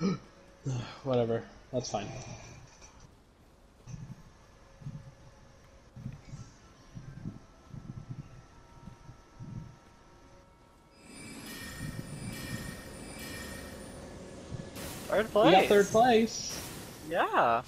Whatever. That's fine. Third place. We got third place. Yeah.